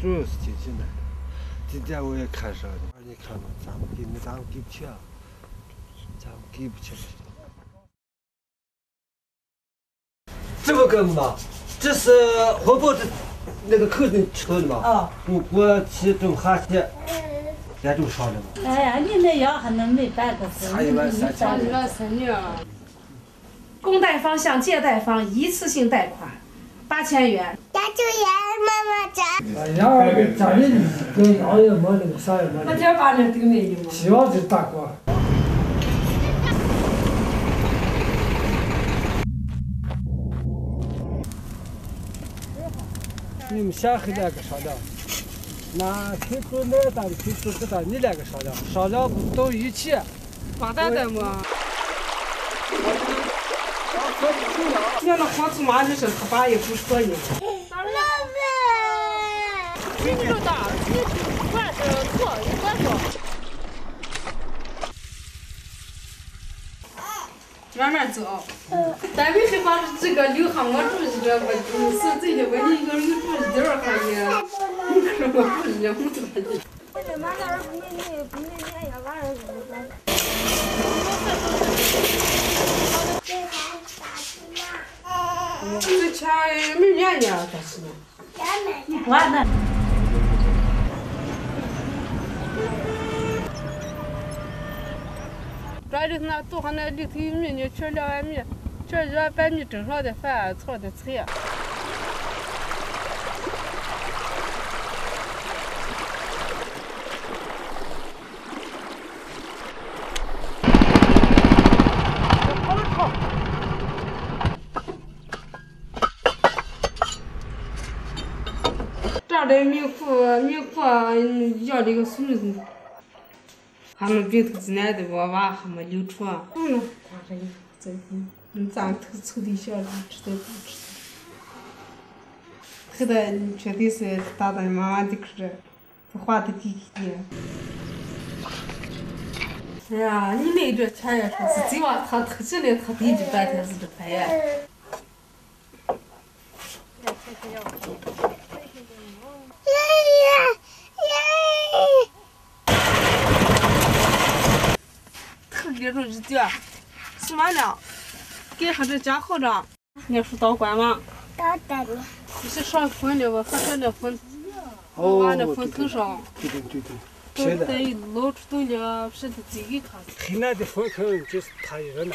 主要是经济难。今天我也看上了，你看嘛，咱们给，咱们给不起啊，咱们给不起。这个哥们嘛，这是火爆的那个口子吃的嘛？啊。我我去种哈些，也种上了嘛。哎呀，你那样还能没半个事？差一万三千。一万三千。公贷方向借贷方一次性贷款八千元。家就爷妈妈家。哎呀，家里跟羊也没那个啥也没。那这把人都没有。希望就大哥。你们下回两个商量，那听说那咱们听说不到，你两个商量，商量不到一起。完蛋的嘛！像那黄土妈，你说他爸也不说你。妈妈，你这么大，你管着错，你管着。慢慢走。单位还把这个留下我住这个，是最近我你一个人住一点儿还呢。你看我不一样，我怎么的？我这妈那儿不没没不没年呀，晚上就不这钱没年呢，但是。你管呢？抓的那多上那里头有米，你吃两碗米，吃一碗白米蒸上的饭，炒的菜。这儿的米库米库要这个孙子。他们病头子男的，我娃还没流传。嗯，咋着呀？这嗯，咱头凑对象了，知道不知道？后头你绝对是打到你妈妈的口儿，这话都给给的。哎呀，你那这钱也说是最往他偷起来，他弟弟半天是这白呀。别说一点，吃完了，给他这加好着。你说倒关吗？倒的呢。你是上坟了，我喝着那坟，往那坟头上。对对对对。现在老了，是他自己看。黑那的坟头就是他一人拿。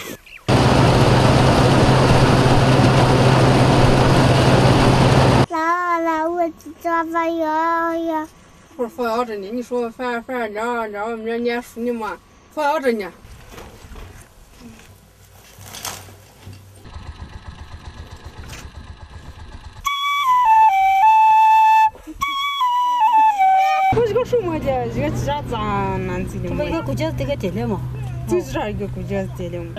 来来，我去抓把羊羊。不是放羊着呢，你说反反两两明念书呢嘛，放羊着呢。shumaja jiga chira tsan nansi limu. Tumba iga kujaz tiga tele mo? Chira iga kujaz tele mo.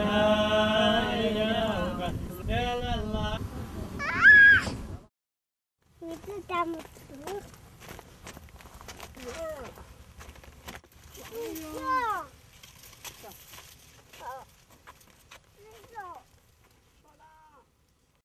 Yeah.